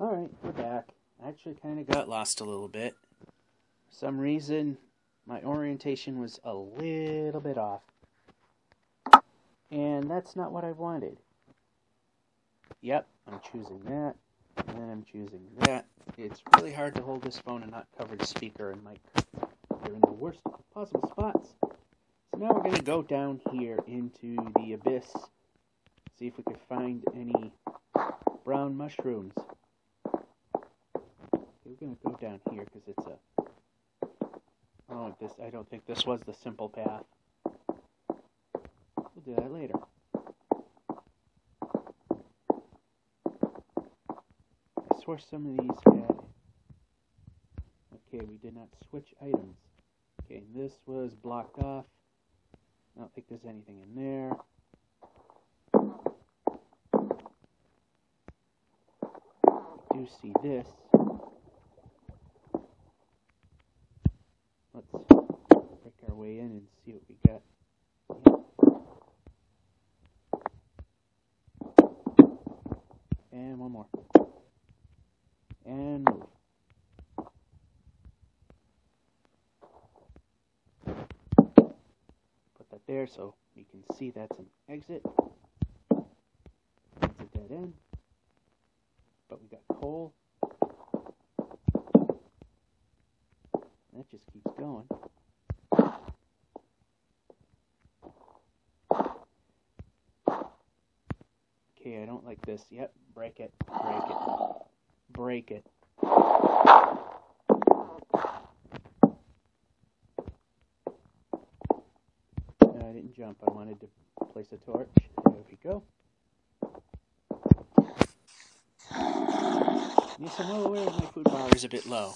Alright, we're back. I actually kind of got lost a little bit. For some reason, my orientation was a little bit off. And that's not what I wanted. Yep, I'm choosing that. And then I'm choosing that. It's really hard to hold this phone and not cover the speaker and mic. They're in the worst possible spots. So now we're going to go down here into the abyss. See if we can find any brown mushrooms. Going to go down here because it's a... Oh, this I don't think this was the simple path. We'll do that later. I swear some of these had... Okay, we did not switch items. Okay, this was blocked off. I don't think there's anything in there. I do see this. Let's break our way in and see what we got. And one more. And move. Put that there so you can see that's an exit. It's a dead end. But we got coal. That just keeps going. Okay, I don't like this. Yep, break it. Break it. Break it. No, I didn't jump. I wanted to place a torch. There we go. Yes, I'm well aware my food bar is a bit low.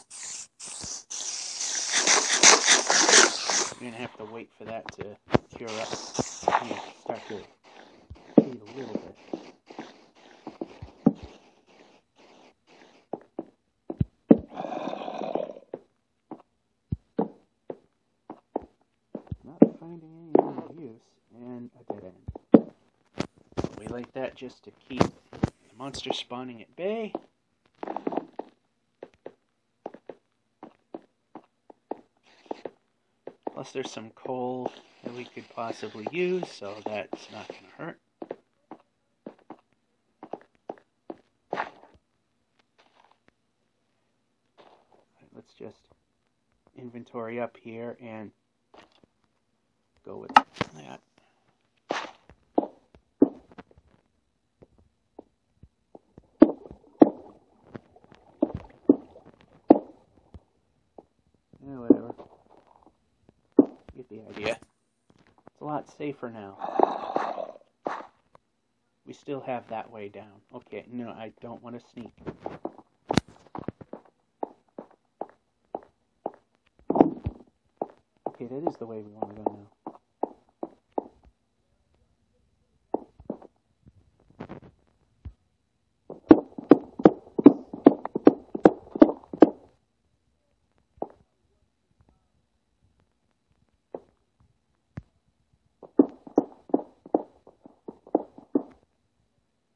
I'm gonna have to wait for that to cure up start to feed a little bit. Not finding any other use, and a dead end. We like that just to keep the monster spawning at bay. Plus, there's some coal that we could possibly use, so that's not going to hurt. Alright, let's just inventory up here and go with that. Yeah, whatever. Get the idea. It's a lot safer now. We still have that way down. Okay, no, I don't want to sneak. Okay, that is the way we want to go now.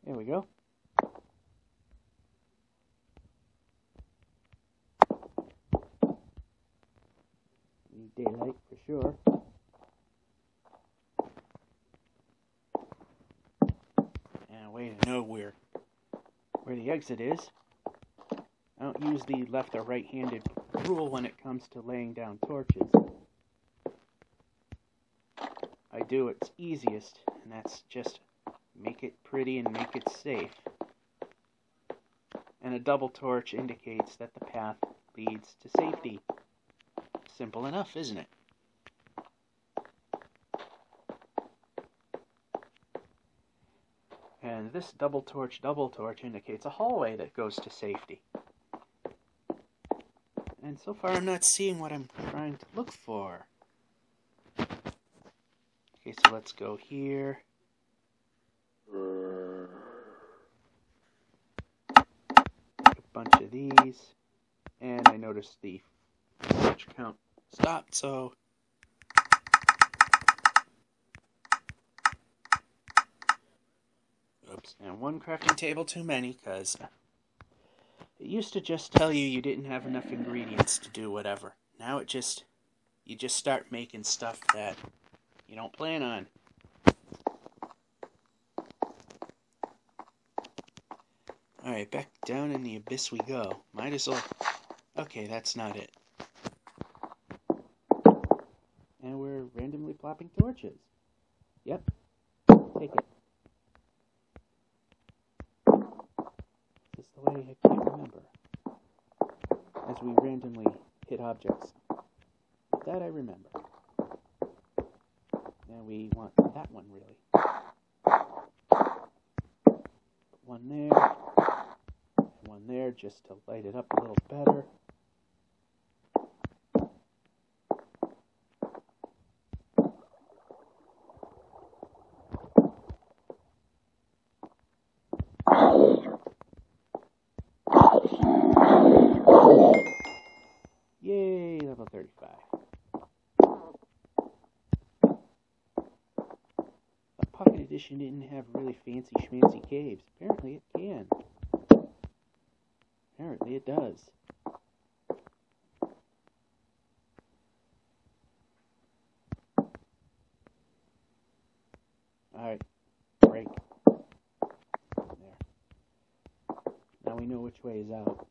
There we go. Need daylight for sure. And a way to know where where the exit is. I don't use the left or right-handed rule when it comes to laying down torches. I do what's easiest, and that's just make it pretty and make it safe. And a double torch indicates that the path leads to safety. Simple enough, isn't it? And this double torch, double torch indicates a hallway that goes to safety. And so far I'm not seeing what I'm trying to look for. Okay, so let's go here. a bunch of these, and I noticed the torch count stopped, so and one crafting table too many, because It used to just tell you you didn't have enough ingredients to do whatever. Now it just, you just start making stuff that you don't plan on. Alright, back down in the abyss we go. Might as well... Okay, that's not it. And we're randomly plopping torches. Yep. Take it. The way? I can't remember. As we randomly hit objects. That I remember. Now we want that one, really. One there one there just to light it up a little better. Pocket didn't have really fancy schmancy caves. Apparently it can. Apparently it does. Alright, break. There. Now we know which way is out.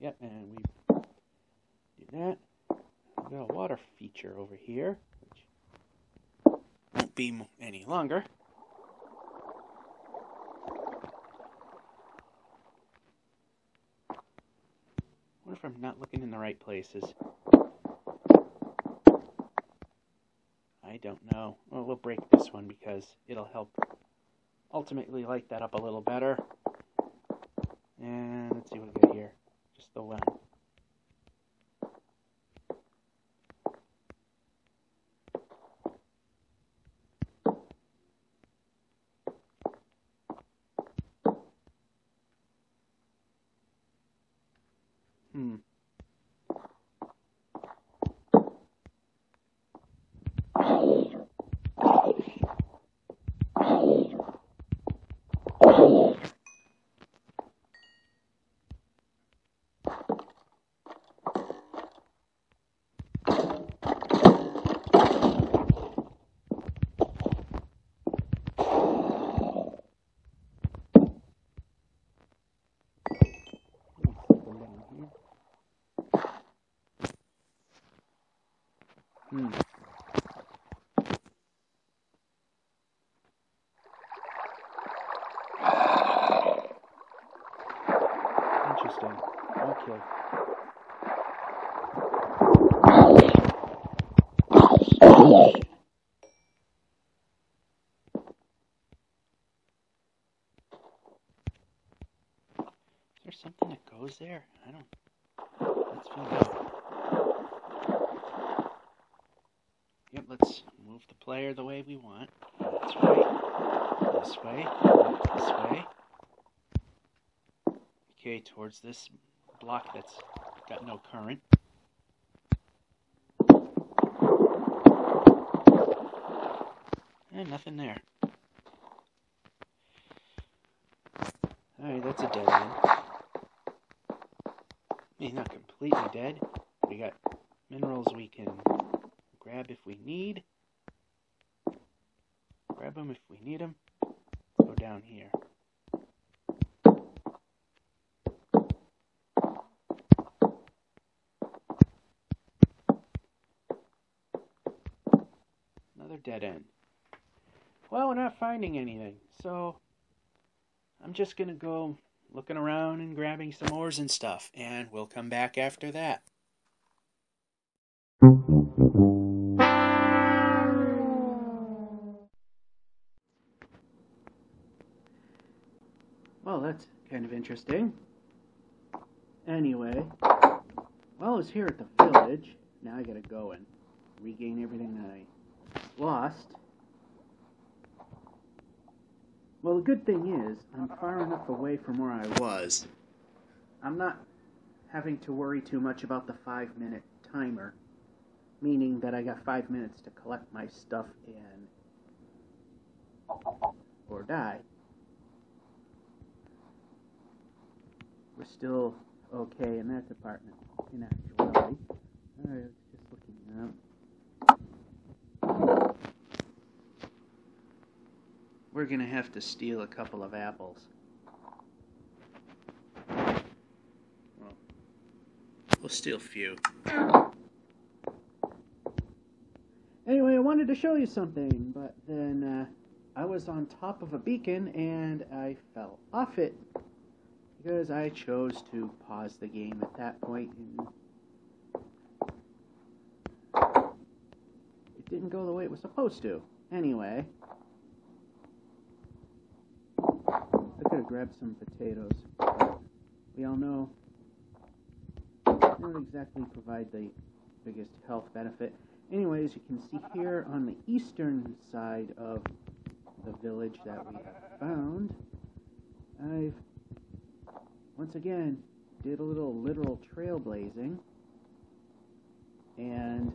Yep, and we do that. We've got a water feature over here won't be any longer. What if I'm not looking in the right places? I don't know. Well, we'll break this one because it'll help ultimately light that up a little better. And let's see what we got here. Just the one. Hmm. Hmm. Interesting. Okay. Is there something that goes there? I don't. Let's find out. Yep, let's move the player the way we want. This way, this way, this way. Okay, towards this block that's got no current. Nothing there. Alright, that's a dead end. Mean, not completely dead. We got minerals we can grab if we need. Grab them if we need them. Go down here. Another dead end. Well, we're not finding anything, so I'm just going to go looking around and grabbing some ores and stuff, and we'll come back after that. Well, that's kind of interesting. Anyway, well, I was here at the village. Now I gotta go and regain everything that I lost. Well, the good thing is, I'm far enough away from where I was. I'm not having to worry too much about the five minute timer, meaning that I got five minutes to collect my stuff and or die. We're still okay in that department, in actuality. Alright, just looking up. We're gonna have to steal a couple of apples. Well, we'll steal a few. Anyway, I wanted to show you something, but then uh, I was on top of a beacon and I fell off it because I chose to pause the game at that point it didn't go the way it was supposed to. Anyway, I could have grabbed some potatoes. We all know they don't exactly provide the biggest health benefit. Anyways, you can see here on the eastern side of the village that we have found, I've once again did a little literal trailblazing and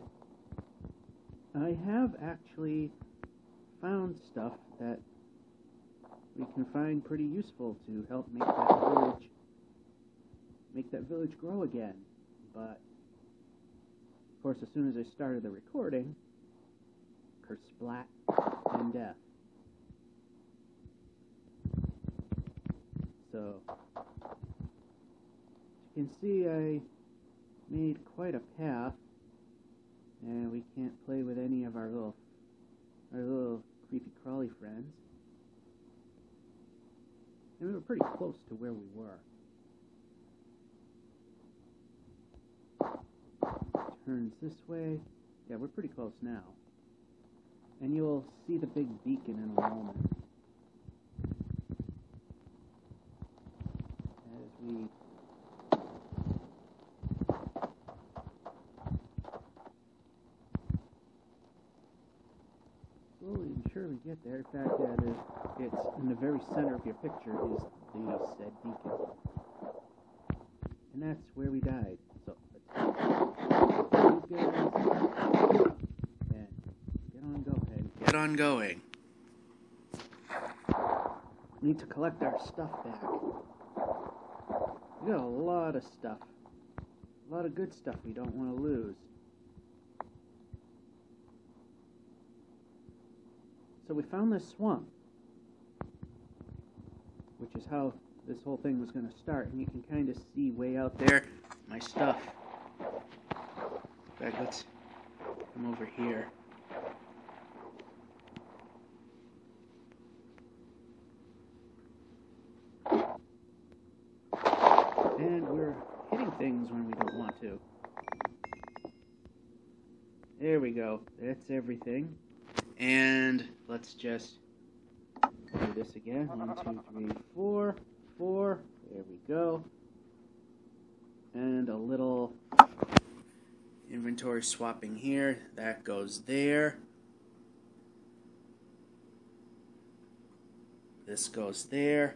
I have actually found stuff that we can find pretty useful to help make that village make that village grow again. But of course, as soon as I started the recording, kersplat and death. So, as you can see, I made quite a path, and we can't play with any of our little, our little creepy crawly friends. And we were pretty close to where we were. turns this way. Yeah, we're pretty close now. And you'll see the big beacon in a moment. As we slowly and surely get there. In fact, uh, it's in the very center of your picture is the said beacon. And that's where we died. So Get on going. Get on going. Need to collect our stuff back. We got a lot of stuff. A lot of good stuff we don't want to lose. So we found this swamp. Which is how this whole thing was going to start. And you can kind of see way out there my stuff fact, let's come over here. And we're hitting things when we don't want to. There we go. That's everything. And let's just do this again. One, two, three, four, four. There we go. And a little inventory swapping here that goes there this goes there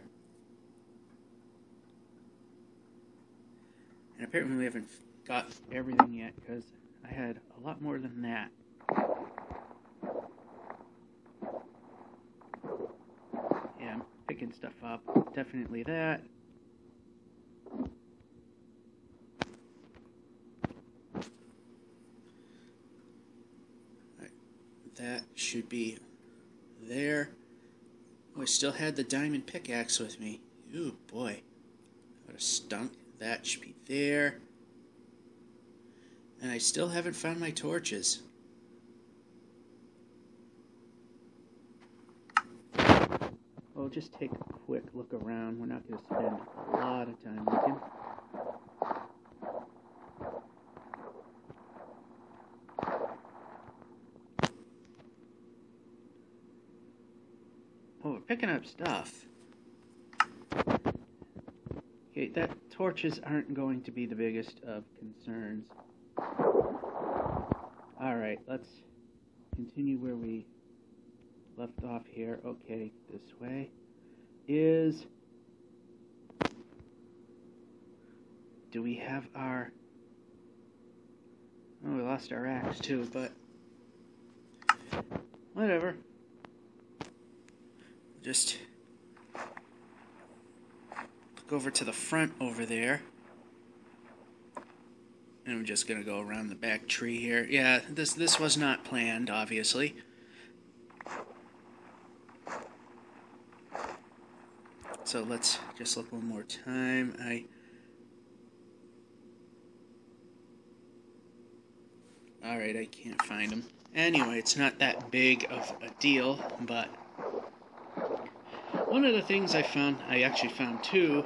and apparently we haven't got everything yet because I had a lot more than that yeah I'm picking stuff up definitely that that should be there. Oh, I still had the diamond pickaxe with me. Ooh, boy. What a stunk. That should be there. And I still haven't found my torches. Well, just take a quick look around. We're not going to spend a lot of time looking. Oh, we're picking up stuff. Okay, that torches aren't going to be the biggest of concerns. Alright, let's continue where we left off here. Okay, this way is... Do we have our... Oh, we lost our axe too, but... Whatever. just look over to the front over there. And I'm just gonna go around the back tree here. Yeah, this this was not planned, obviously. So let's just look one more time. I Alright, I can't find them. Anyway, it's not that big of a deal, but one of the things I found, I actually found two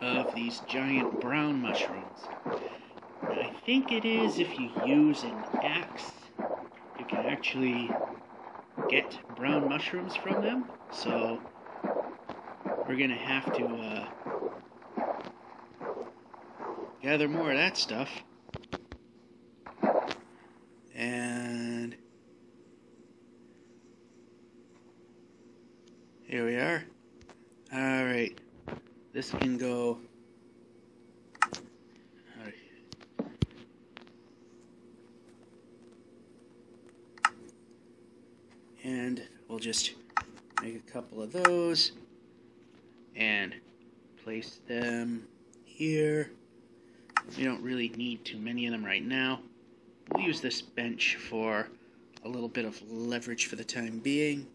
of these giant brown mushrooms. I think it is if you use an axe, you can actually get brown mushrooms from them. So we're gonna have to uh, gather more of that stuff. And here we are. All right, this can go and we'll just make a couple of those and place them here. We don't really need too many of them right now. We'll use this bench for a little bit of leverage for the time being.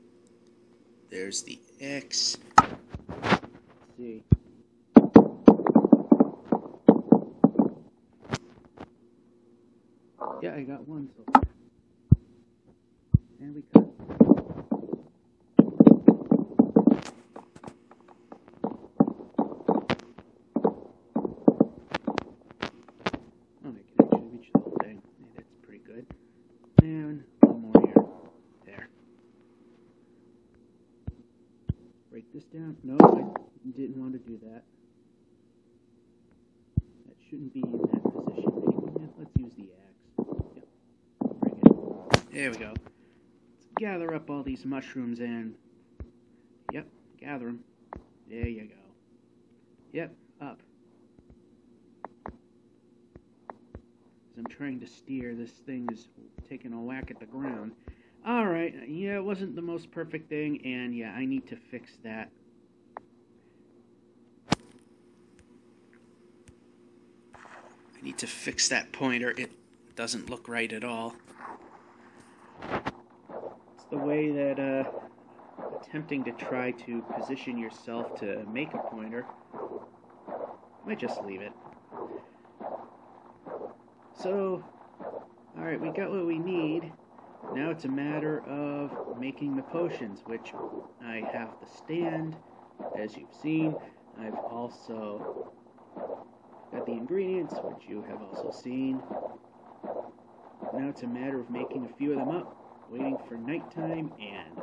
There's the X. Let's see. Yeah, I got one so far. And we cut. Oh, I can actually reach the whole thing. Yeah, that's pretty good. And one more here. There. Break this down. No, I didn't want to do that. That shouldn't be in that position. Let's use the axe. Yep. There we go. Let's gather up all these mushrooms and. Yep, gather them. There you go. Yep, up. As I'm trying to steer, this thing is taking a whack at the ground. Alright, yeah, it wasn't the most perfect thing, and yeah, I need to fix that. Need to fix that pointer. It doesn't look right at all. It's the way that, uh, attempting to try to position yourself to make a pointer. I might just leave it. So, alright, we got what we need. Now it's a matter of making the potions, which I have the stand, as you've seen. I've also got the ingredients, which you have also seen. Now it's a matter of making a few of them up, waiting for nighttime, and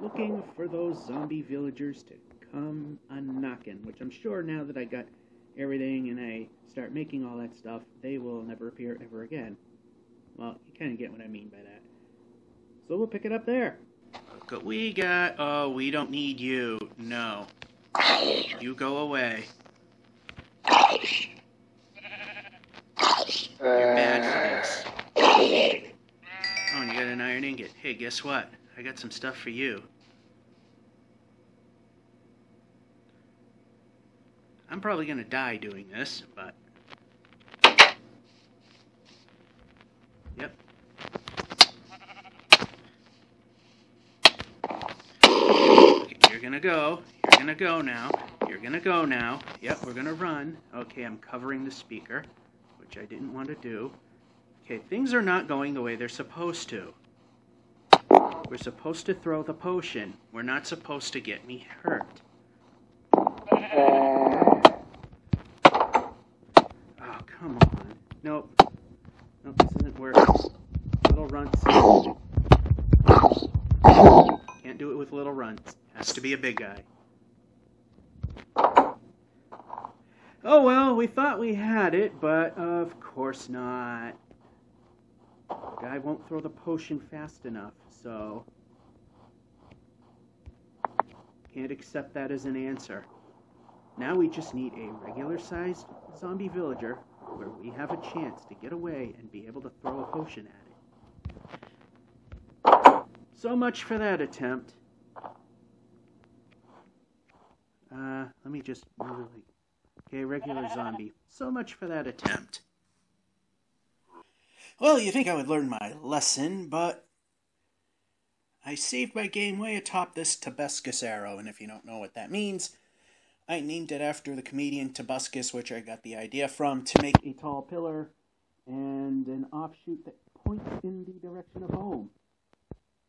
looking for those zombie villagers to come a knocking, which I'm sure now that I got everything and I start making all that stuff, they will never appear ever again. Well, you kind of get what I mean by that. So we'll pick it up there. Look what we got. Oh, we don't need you. No. You go away. You're uh, bad for this. Oh, and you got an iron ingot. Hey, guess what? I got some stuff for you. I'm probably gonna die doing this, but. Yep. Okay, you're gonna go. You're gonna go now. You're gonna go now. Yep, we're gonna run. Okay, I'm covering the speaker, which I didn't want to do. Okay, things are not going the way they're supposed to. We're supposed to throw the potion. We're not supposed to get me hurt. Oh, come on. Nope. Nope, this isn't working. Little runts. Can't do it with little runts. Has to be a big guy. Oh well, we thought we had it, but of course not. Guy won't throw the potion fast enough, so can't accept that as an answer. Now we just need a regular-sized zombie villager where we have a chance to get away and be able to throw a potion at it. So much for that attempt. Uh, let me just move. Okay, regular zombie. So much for that attempt. Well, you think I would learn my lesson, but I saved my game way atop this Tobuscus arrow, and if you don't know what that means, I named it after the comedian Tobuscus, which I got the idea from, to make a tall pillar and an offshoot that points in the direction of home.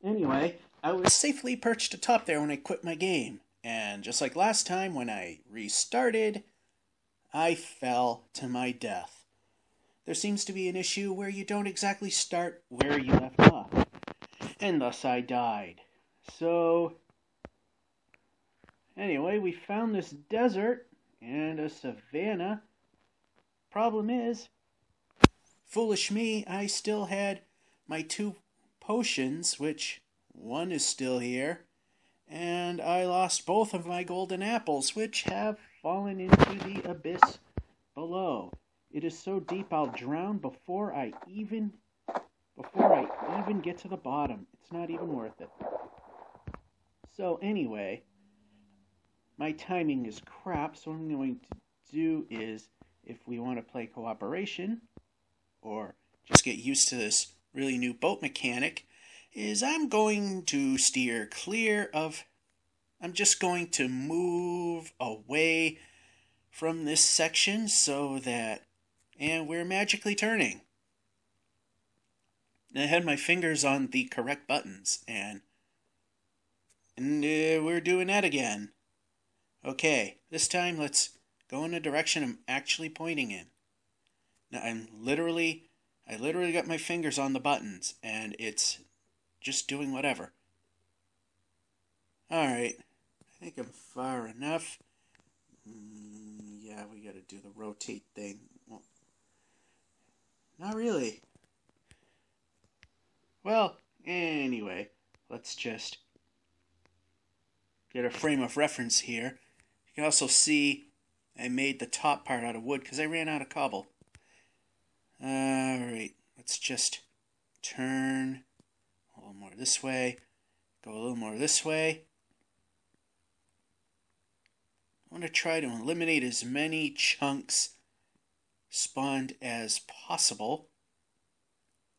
Anyway, I was safely perched atop there when I quit my game, and just like last time when I restarted, I fell to my death. There seems to be an issue where you don't exactly start where you left off, and thus I died. So, Anyway, we found this desert and a savanna. Problem is, foolish me, I still had my two potions, which one is still here, and I lost both of my golden apples, which have fallen into the abyss below. It is so deep I'll drown before I even before I even get to the bottom. It's not even worth it. So anyway, my timing is crap, so what I'm going to do is, if we want to play cooperation, or just get used to this really new boat mechanic, is I'm going to steer clear of, I'm just going to move away from this section so that, and we're magically turning. I had my fingers on the correct buttons, and, and uh, we're doing that again. Okay, this time let's go in the direction I'm actually pointing in. Now I'm literally, I literally got my fingers on the buttons and it's just doing whatever. Alright, think I'm far enough. Mm, yeah, we gotta do the rotate thing. Well, not really. Well, anyway, let's just get a frame of reference here. You can also see I made the top part out of wood because I ran out of cobble. Alright, let's just turn a little more this way, go a little more this way. I want to try to eliminate as many chunks spawned as possible.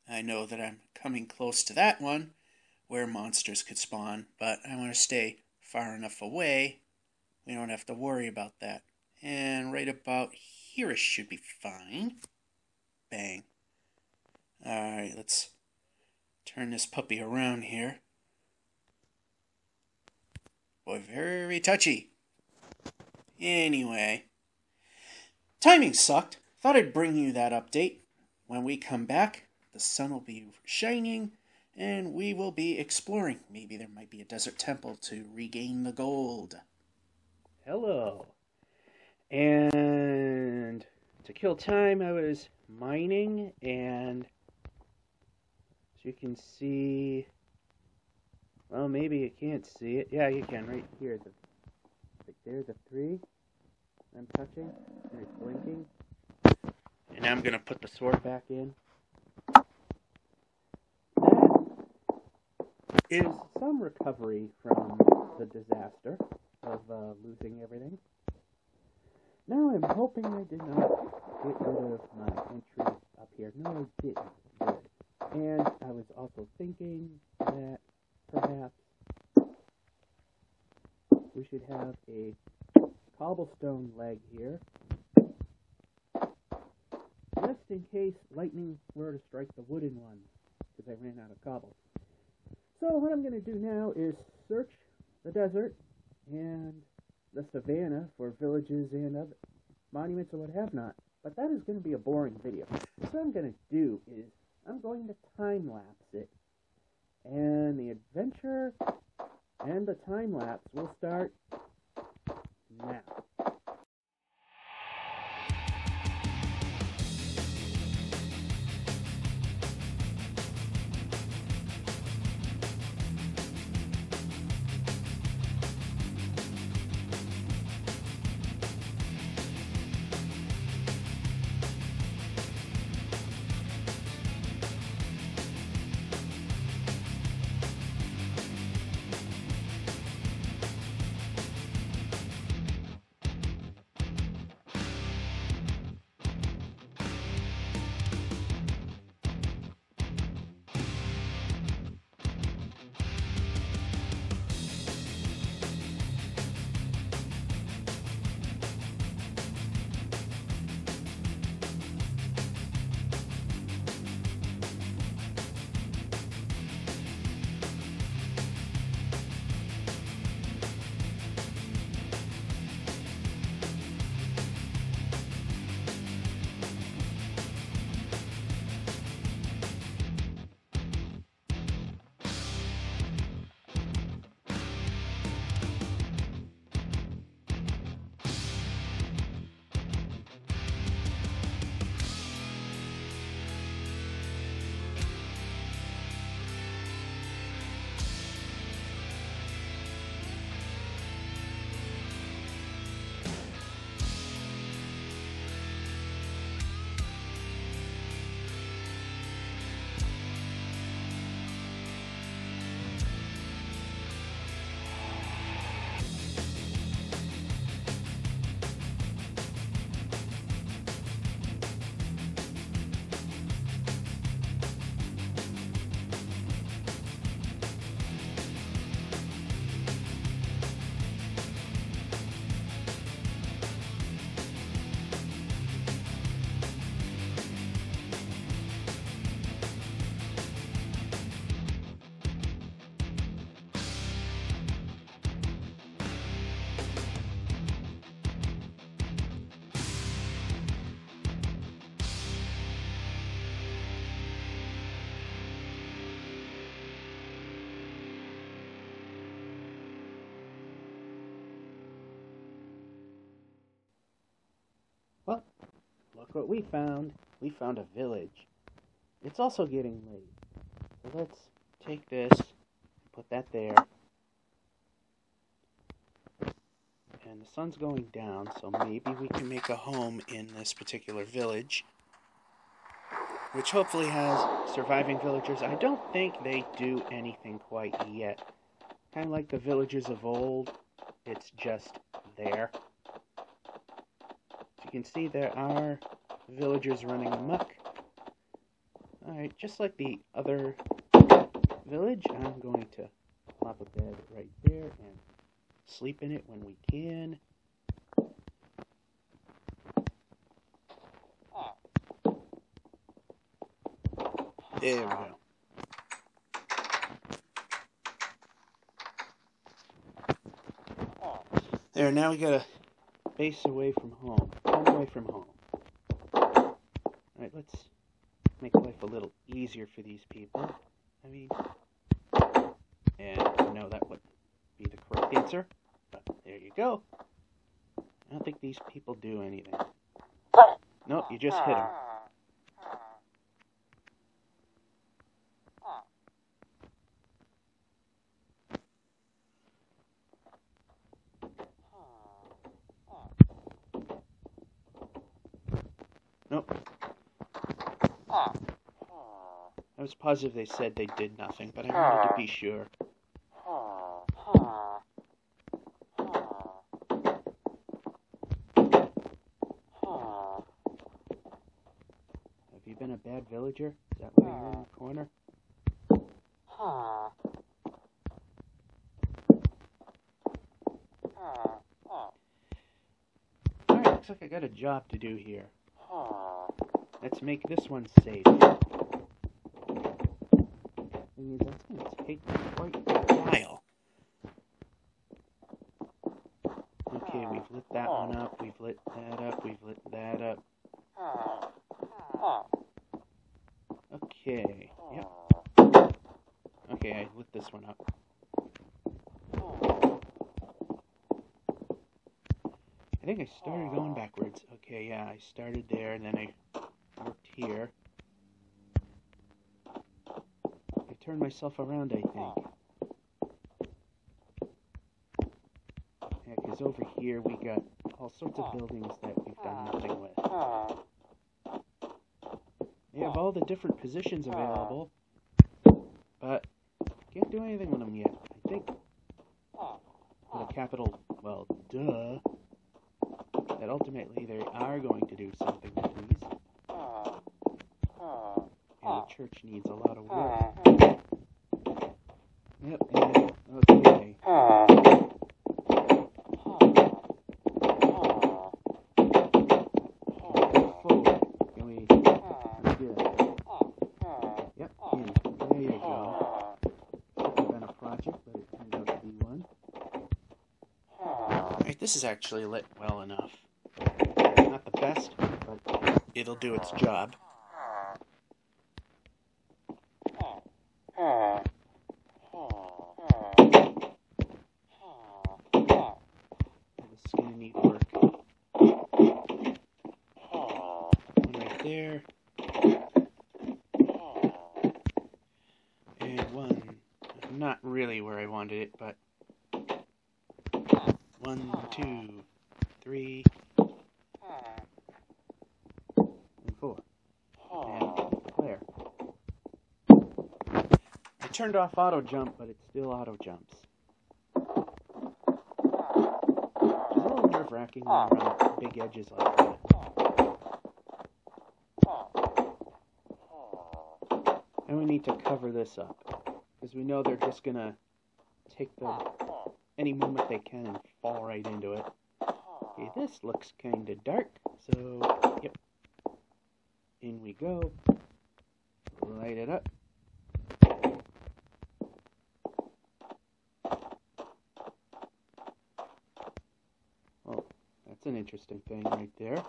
I know that I'm coming close to that one where monsters could spawn, but I want to stay far enough away we don't have to worry about that. And right about here it should be fine. Bang. Alright, let's turn this puppy around here. Boy, very touchy. Anyway, timing sucked. Thought I'd bring you that update. When we come back, the sun will be shining and we will be exploring. Maybe there might be a desert temple to regain the gold. Hello. And to kill time, I was mining, and as you can see, well, maybe you can't see it. Yeah, you can right here. The, right there, the three I'm touching, and it's blinking. And I'm going to put the sword back in. That is some recovery from the disaster of uh, losing everything. Now I'm hoping I did not get rid of my entry up here. No, I didn't. Good. And I was also thinking that perhaps we should have a cobblestone leg here just in case lightning were to strike the wooden one because I ran out of cobble. So what I'm going to do now is search the desert and the savannah for villages and other monuments or what have not. But that is going to be a boring video. So what I'm going to do is I'm going to time lapse it. And the adventure and the time lapse will start now. Well, look what we found. We found a village. It's also getting late. So let's take this, put that there. And the sun's going down, so maybe we can make a home in this particular village. Which hopefully has surviving villagers. I don't think they do anything quite yet. Kind of like the villages of old, it's just there. Can see, there are villagers running amok. Alright, just like the other village, I'm going to plop a bed right there and sleep in it when we can. There we go. There, now we got a base away from home. Away from home. Alright, let's make life a little easier for these people. I mean, and no, that would be the correct answer. But there you go. I don't think these people do anything. No, you just hit them. Nope. I was positive they said they did nothing, but I wanted to be sure. Have you been a bad villager? Is that why you're in the corner? Alright, looks like I got a job to do here. Let's make this one safe. Is, that's going to take quite a while. Okay, we've lit that one up, we've lit that up, we've lit that up. Okay, yep. Okay, I lit this one up. I think I started going backwards. Okay, yeah, I started there and then I here. I turned myself around, I think. Yeah, because over here we got all sorts of buildings that we've done nothing with. They have all the different positions available, but can't do anything with them yet. I think with a capital, well, duh, that ultimately they are going to do something with these. And the church needs a lot of work. Yep, and okay. Go forward. Can we? That's good. Yep, in. There you go. Could have been a project, but it turned out to be one. Alright, this is actually lit well enough. Not the best, but it'll do its job. This is gonna need work. One right there. And one, not really where I wanted it, but one, two, three, and four. And there. I turned off auto jump, but it still auto jumps. It's a little nerve wracking on big edges like that. And we need to cover this up. Because we know they're just gonna take the any moment they can and fall right into it. Okay, this looks kinda dark, so yep. In we go. Light it up. Oh, that's an interesting thing right there.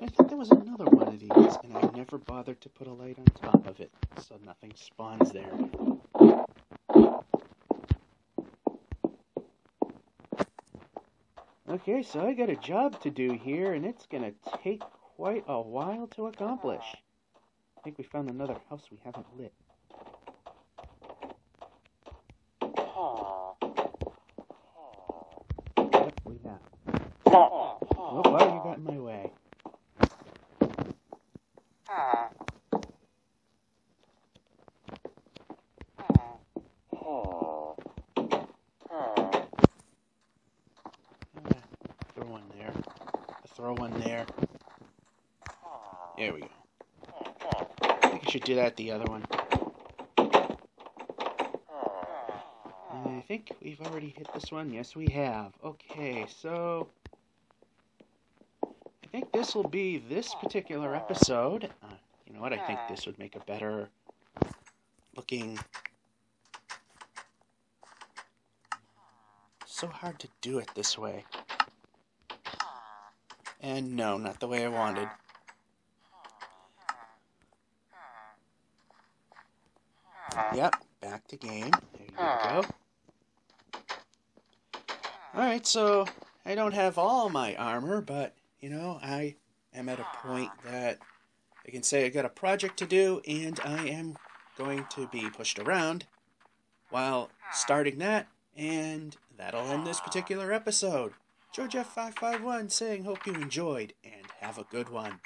I think there was another one of these, and I never bothered to put a light on top of it, so nothing spawns there. Okay, so I got a job to do here, and it's gonna take quite a while to accomplish. I think we found another house we haven't lit. Yep, we have. Oh, wow, you got in my way. Throw one there. Throw one there. There we go. I think I should do that the other one. And I think we've already hit this one. Yes, we have. Okay, so I think this will be this particular episode. Uh, you know what? I think this would make a better looking. So hard to do it this way. And no, not the way I wanted. Uh-huh. Yep, back to game. There you uh-huh. go. Alright, so I don't have all my armor, but, you know, I am at a point uh-huh. that I can say I got a project to do, and I am going to be pushed around while starting that, and that'll end this particular episode. George F551 saying, Hope you enjoyed, and have a good one.